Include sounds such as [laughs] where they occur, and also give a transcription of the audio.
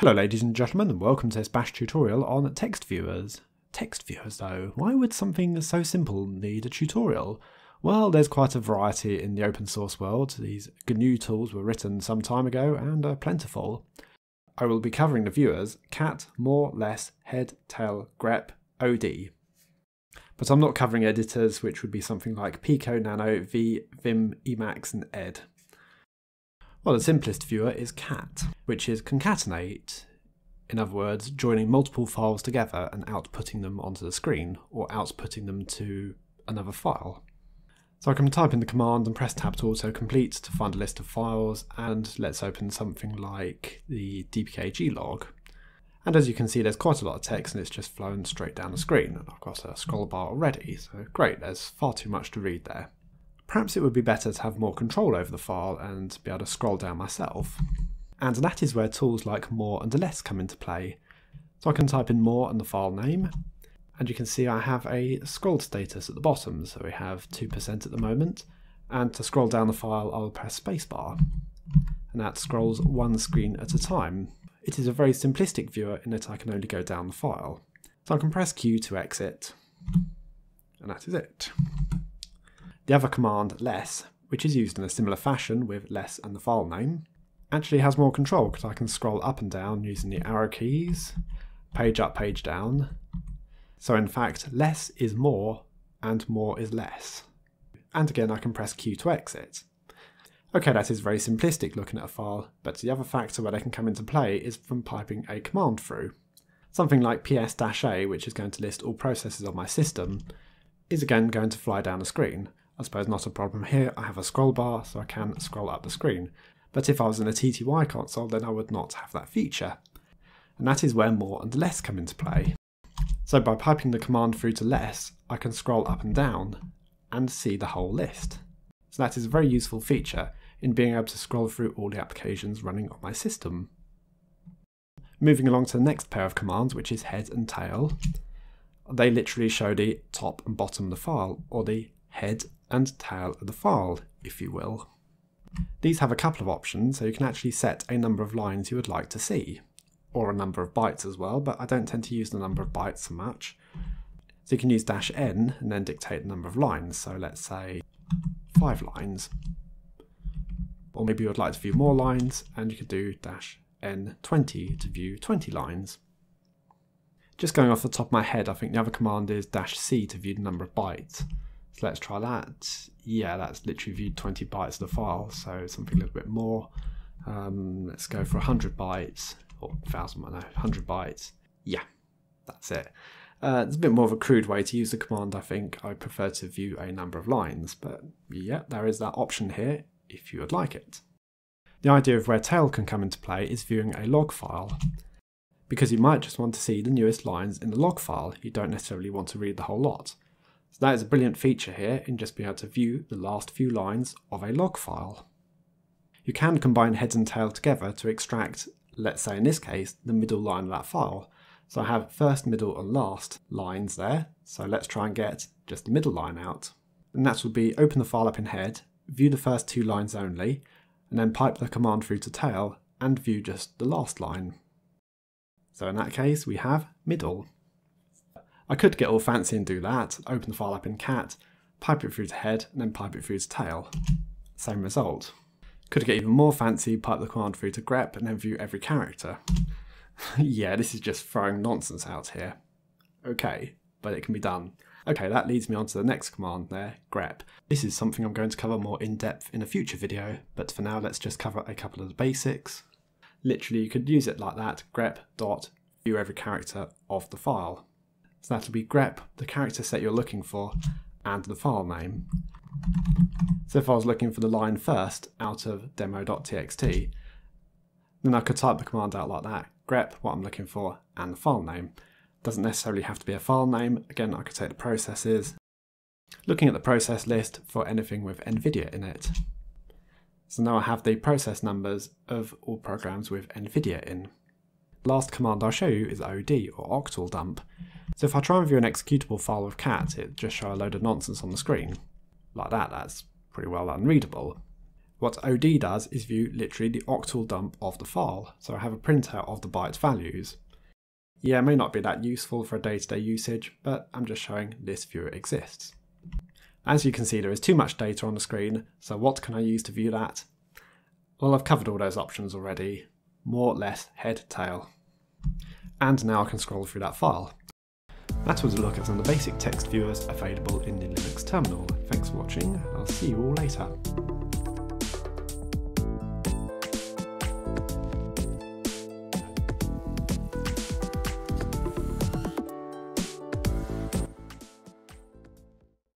Hello ladies and gentlemen and welcome to this bash tutorial on text viewers. Text viewers though, why would something so simple need a tutorial? Well, there's quite a variety in the open source world. These GNU tools were written some time ago and are plentiful. I will be covering the viewers cat, more, less, head, tail, grep, od. But I'm not covering editors, which would be something like Pico, Nano, Vi, Vim, Emacs, and Ed. Well, the simplest viewer is cat, which is concatenate. In other words, joining multiple files together and outputting them onto the screen, or outputting them to another file. So I can type in the command and press tab to autocomplete to find a list of files, and let's open something like the dpkg log. And as you can see, there's quite a lot of text and it's just flown straight down the screen. And I've got a scroll bar already, so great, there's far too much to read there. Perhaps it would be better to have more control over the file and be able to scroll down myself. And that is where tools like more and less come into play. So I can type in more and the file name, and you can see I have a scrolled status at the bottom, so we have 2% at the moment. And to scroll down the file, I'll press spacebar, and that scrolls one screen at a time. It is a very simplistic viewer in that I can only go down the file. So I can press Q to exit, and that is it. The other command, less, which is used in a similar fashion with less and the file name, actually has more control because I can scroll up and down using the arrow keys, page up, page down. So in fact, less is more and more is less. And again, I can press Q to exit. Okay, that is very simplistic looking at a file, but the other factor where they can come into play is from piping a command through. Something like ps-a, which is going to list all processes on my system, is again going to fly down the screen, I suppose not a problem here, I have a scroll bar so I can scroll up the screen. But if I was in a TTY console then I would not have that feature. And that is where more and less come into play. So by piping the command through to less, I can scroll up and down and see the whole list. So that is a very useful feature in being able to scroll through all the applications running on my system. Moving along to the next pair of commands, which is head and tail, they literally show the top and bottom of the file, or the head and tail of the file, if you will. These have a couple of options, so you can actually set a number of lines you would like to see, or a number of bytes as well, but I don't tend to use the number of bytes so much. So you can use dash n and then dictate the number of lines, so let's say five lines. Or maybe you would like to view more lines, and you could do dash n20 to view 20 lines. Just going off the top of my head, I think the other command is dash c to view the number of bytes. So let's try that. Yeah, that's literally viewed 20 bytes of the file, so something a little bit more. Um, let's go for 100 bytes, or 1000, I know, 100 bytes. Yeah, that's it. Uh, it's a bit more of a crude way to use the command, I think. I prefer to view a number of lines, but yeah, there is that option here if you would like it. The idea of where tail can come into play is viewing a log file. Because you might just want to see the newest lines in the log file, you don't necessarily want to read the whole lot. So that is a brilliant feature here in just being able to view the last few lines of a log file. You can combine heads and tail together to extract, let's say in this case, the middle line of that file. So I have first, middle and last lines there, so let's try and get just the middle line out. And that would be open the file up in head, view the first two lines only, and then pipe the command through to tail and view just the last line. So in that case we have middle. I could get all fancy and do that, open the file up in cat, pipe it through to head, and then pipe it through to tail. Same result. Could get even more fancy, pipe the command through to grep, and then view every character. [laughs] yeah, this is just throwing nonsense out here. Okay, but it can be done. Okay, that leads me on to the next command there, grep. This is something I'm going to cover more in depth in a future video, but for now let's just cover a couple of the basics. Literally, you could use it like that, grep dot view every character of the file. So that'll be grep, the character set you're looking for, and the file name. So if I was looking for the line first out of demo.txt, then I could type the command out like that, grep what I'm looking for, and the file name. Doesn't necessarily have to be a file name, again I could take the processes, looking at the process list for anything with NVIDIA in it. So now I have the process numbers of all programs with NVIDIA in. Last command I'll show you is OD, or octal dump, so if I try and view an executable file with cat, it just show a load of nonsense on the screen. Like that, that's pretty well unreadable. What OD does is view literally the octal dump of the file, so I have a printout of the byte values. Yeah, it may not be that useful for a day-to-day usage, but I'm just showing this viewer exists. As you can see, there is too much data on the screen, so what can I use to view that? Well, I've covered all those options already. More, or less, head, tail. And now I can scroll through that file. That was a look at some of the basic text viewers available in the Linux terminal. Thanks for watching, I'll see you all later.